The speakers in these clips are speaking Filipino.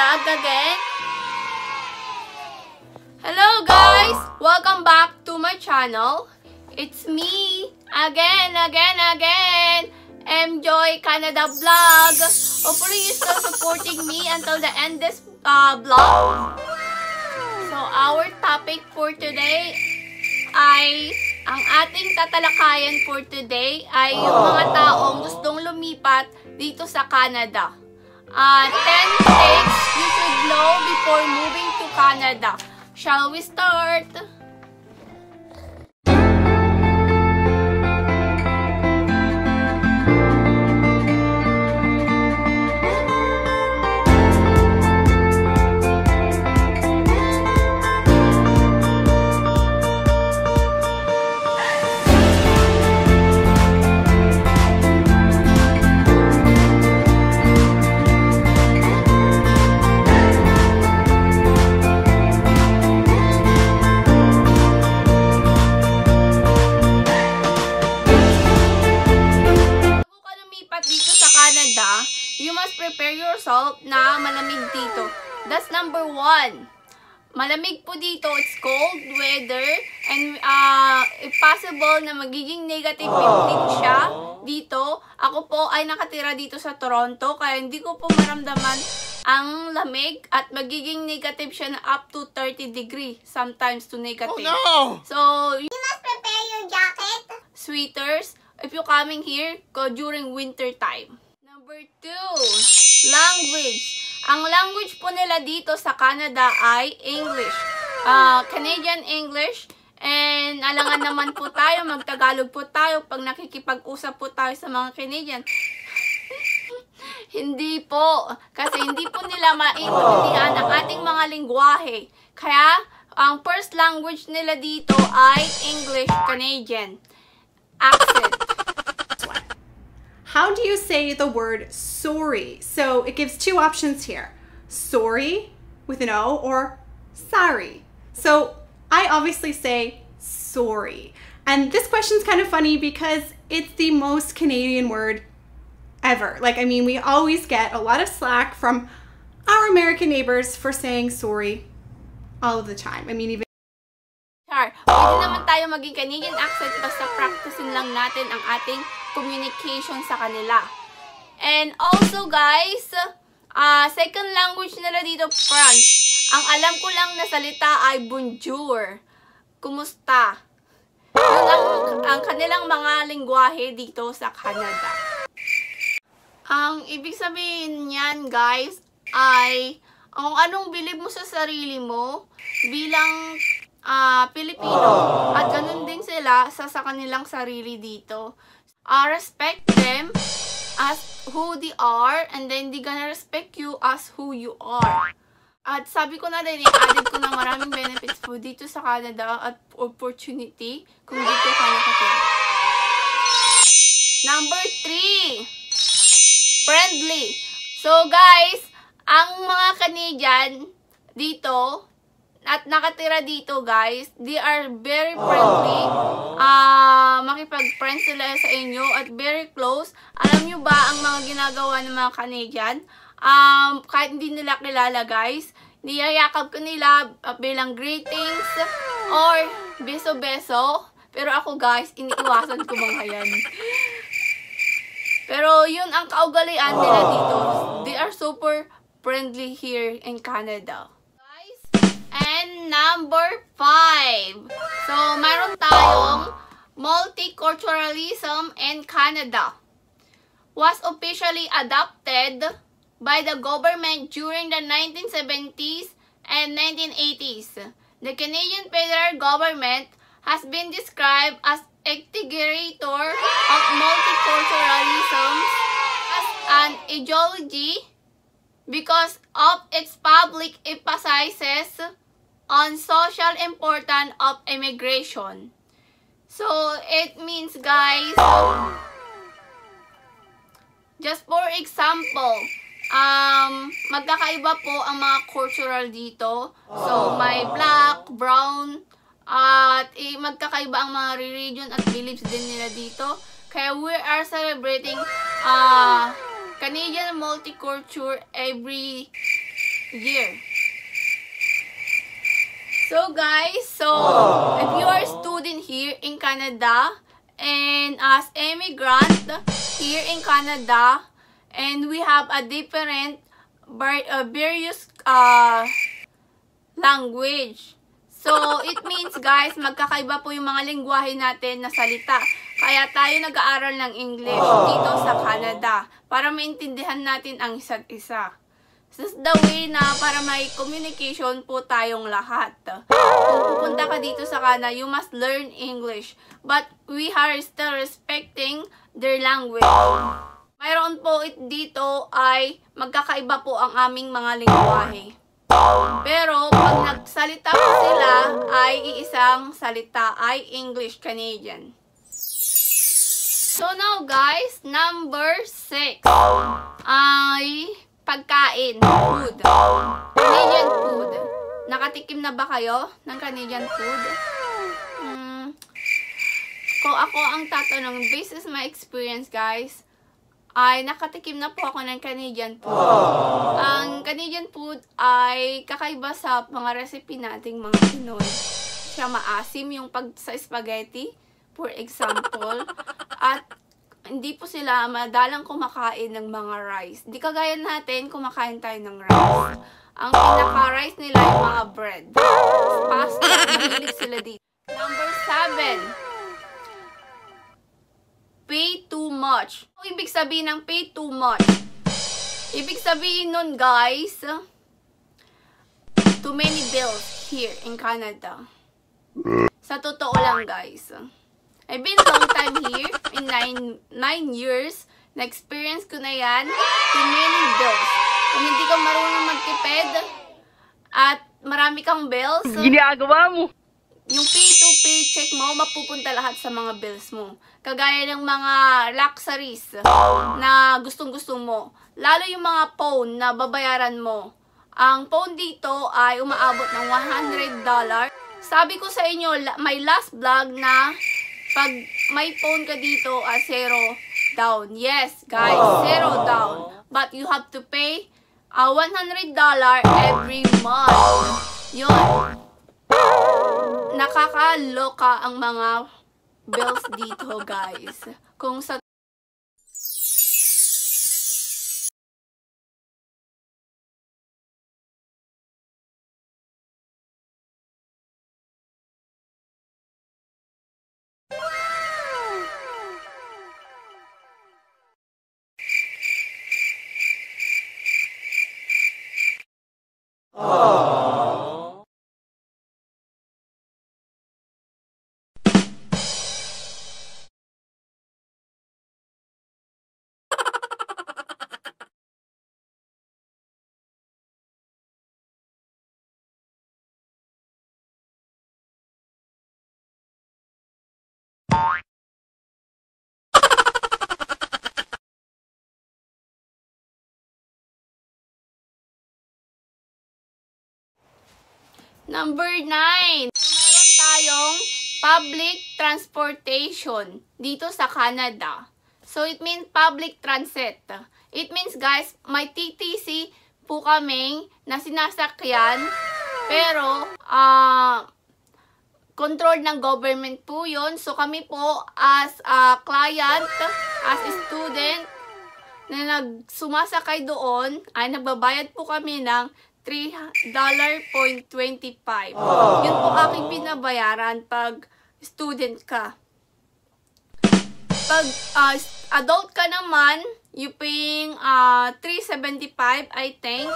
vlog again. Hello guys! Welcome back to my channel. It's me again, again, again. M Joy Canada Vlog. Hopefully you're still supporting me until the end this uh, vlog. So our topic for today ay ang ating tatalakayan for today ay yung mga taong gustong lumipat dito sa Canada. Uh, 10 things you should know before moving to Canada. Shall we start? Must prepare yourself na malamig dito. That's number one. Malamig po dito, it's cold weather, and uh, if possible na magiging negative 15 siya dito. Ako po ay nakatira dito sa Toronto, kaya hindi ko po maramdaman ang lamig at magiging negative siya na up to 30 degree, sometimes to negative. So, you must prepare your jacket. sweaters if you coming here go during winter time. Number two, language. Ang language po nila dito sa Canada ay English. Ah, Canadian English. And alangan naman po tayo, magtagalog po tayo pag nakikipag-usap po tayo sa mga Canadian. hindi po. Kasi hindi po nila maintindihan ang ating mga lingwahe. Kaya, ang first language nila dito ay English Canadian accent. How do you say the word sorry? So it gives two options here sorry with an O or sorry. So I obviously say sorry. And this question's kind of funny because it's the most Canadian word ever. Like, I mean, we always get a lot of slack from our American neighbors for saying sorry all of the time. I mean, even naman tayo maging Canadian accent basta practicein lang natin ang ating communication sa kanila. And also guys, ah second language nila dito, French. Ang alam ko lang na salita ay bonjour. Kumusta? Yun ang, ang kanilang mga lingwahe dito sa Canada. Ang ibig sabihin niyan, guys, ay kung anong bilib mo sa sarili mo bilang ah Pilipino. At ganun din sila sa, sa kanilang sarili dito. Ah, respect them as who they are and then they gonna respect you as who you are. At sabi ko na din, i-added ko na maraming benefits po dito sa Canada at opportunity kung dito ka nakatira. Number three, friendly. So guys, ang mga Canadian dito at nakatira dito guys, they are very friendly. Ah, makipag-friends sila sa inyo at very close. Alam nyo ba ang mga ginagawa ng mga Canadian? Um, kahit hindi nila kilala guys, niyayakap ko nila uh, bilang greetings or beso-beso. Pero ako guys, iniiwasan ko mga yan. Pero yun ang kaugalian nila dito. They are super friendly here in Canada. And number five. So, mayroon tayong multiculturalism in Canada. Was officially adopted by the government during the 1970s and 1980s. The Canadian federal government has been described as integrator of multiculturalism as an ideology because of its public emphasizes on social importance of immigration. So, it means, guys, just for example, um, magkakaiba po ang mga cultural dito. So, may black, brown, at eh, magkakaiba ang mga religion at beliefs din nila dito. Kaya we are celebrating uh, Canadian multicultural every year. So guys, so if you are a student here in Canada and as immigrant here in Canada and we have a different uh, various uh, language. So, it means guys, magkakaiba po yung mga lingwahe natin na salita. Kaya tayo nag-aaral ng English dito sa Canada para maintindihan natin ang isa't isa. This is the way na para may communication po tayong lahat. Kung pupunta ka dito sa Canada, you must learn English. But we are still respecting their language. Mayroon po it dito ay magkakaiba po ang aming mga lingwahe. Pero pag nagsalita po sila ay iisang salita ay English Canadian. So now guys, number 6 ay pagkain, food. Canadian food. Nakatikim na ba kayo ng Canadian food? Hmm. Kung ako ang tatanong, based is my experience guys, ay nakatikim na po ako ng Canadian food. Ang Canadian food ay kakaiba sa mga recipe nating mga Pinoy. Siya maasim yung pag sa spaghetti, for example. At hindi po sila madalang kumakain ng mga rice. Di kagaya natin, kumakain tayo ng rice. Ang pinaka-rice nila yung mga bread. Pasta, mahilig sila dito. Number 7 pay too much. Ano ibig sabihin ng pay too much? Ibig sabihin nun, guys, too many bills here in Canada. Sa totoo lang, guys. I've been long time here, in 9 9 years, na-experience ko na yan, many bills. Kung hindi ka marunong magtipid, at marami kang bills, Ginagawa mo. yung pay-to-pay check mo, mapupunta lahat sa mga bills mo. Kagaya ng mga luxuries na gustong-gusto mo. Lalo yung mga phone na babayaran mo. Ang phone dito ay umaabot ng $100. Sabi ko sa inyo, may last vlog na pag may phone ka dito, ah, zero down. Yes, guys, zero down. But you have to pay ah, $100 every month. Yun nakakaloka ang mga bills dito, guys. Kung sa Oh. Number 9. Meron tayong public transportation dito sa Canada. So, it means public transit. It means, guys, may TTC po kaming na sinasakyan. Pero, ah, controlled ng government po yun. So, kami po as a client, as a student, na nagsumasakay doon, ay nagbabayad po kami ng $3.25. Yun po aking binabayaran pag student ka. Pag ah, adult ka naman, you paying uh, $3.75, I think.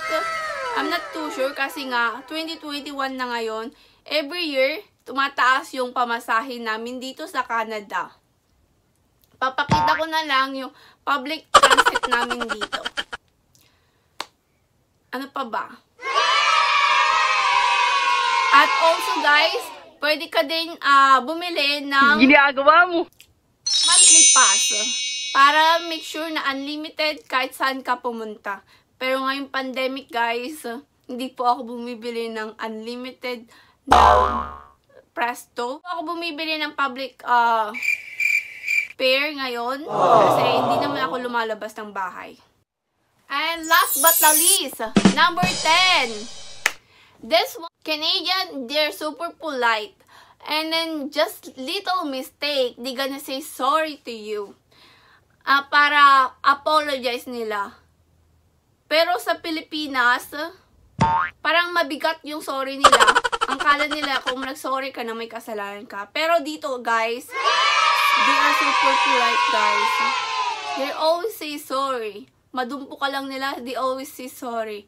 I'm not too sure kasi nga, 2021 na ngayon. Every year, tumataas yung pamasahe namin dito sa Canada. Papakita ko na lang yung public transit namin dito. Ano pa ba? At also guys, pwede ka din ah, bumili ng Ginagawa mo. monthly pass para make sure na unlimited kahit saan ka pumunta. Pero ngayong pandemic guys, hindi po ako bumibili ng unlimited na Presto. Ako bumibili ng public uh, fare ngayon kasi hindi naman ako lumalabas ng bahay. And last but not least, number 10. This one, Canadian, they're super polite. And then just little mistake, they gonna say sorry to you. Ah, para apologize nila. Pero sa Pilipinas, parang mabigat yung sorry nila. Ang kala nila kung nag-sorry ka na may kasalanan ka. Pero dito, guys, they are super polite, guys. They always say sorry. Madumpo ka lang nila, they always say sorry.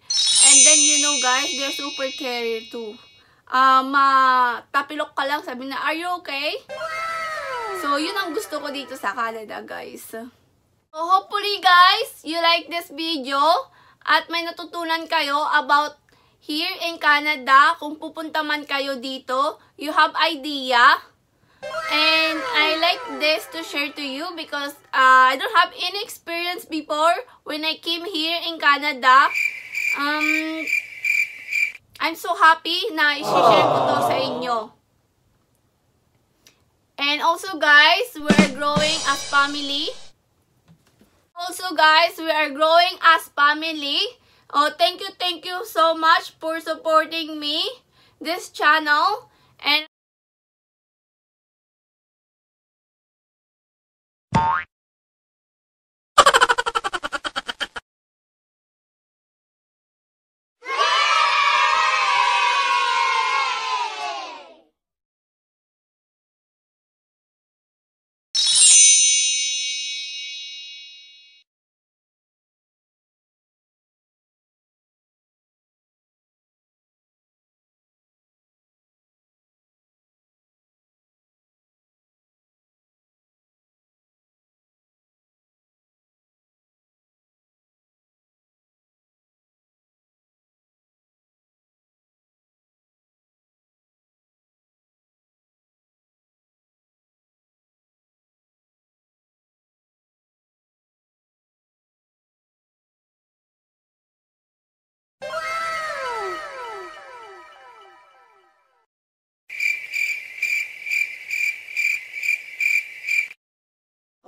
And then, you know, guys, they're super caring too. Ah, matapilok ka lang, sabi na, are you okay? So, yun ang gusto ko dito sa Canada, guys. So, hopefully, guys, you like this video at may natutunan kayo about here in Canada. Kung pupunta man kayo dito, you have idea. And I like this to share to you because uh, I don't have any experience before when I came here in Canada. Um, I'm so happy na i-share ko to sa inyo. And also guys, we're growing as family. Also guys, we are growing as family. Oh, thank you, thank you so much for supporting me, this channel. And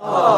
아.